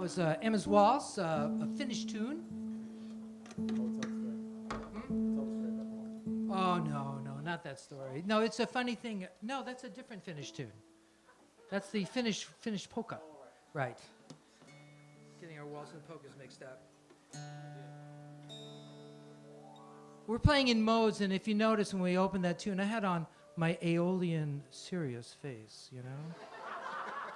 was uh, Emma's Waltz, uh, a Finnish tune. Oh, no, no, not that story. No, it's a funny thing. No, that's a different Finnish tune. That's the Finnish, Finnish polka. Right. Getting our waltz and polkas mixed up. We're playing in modes, and if you notice when we opened that tune, I had on my Aeolian serious face, you know?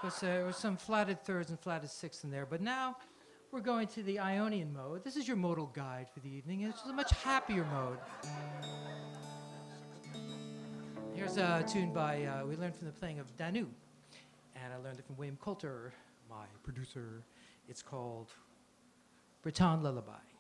Because uh, there was some flatted thirds and flatted sixths in there. But now we're going to the Ionian mode. This is your modal guide for the evening. It's a much happier mode. Here's a tune by, uh, we learned from the playing of Danu. And I learned it from William Coulter, my producer. It's called Breton Lullaby.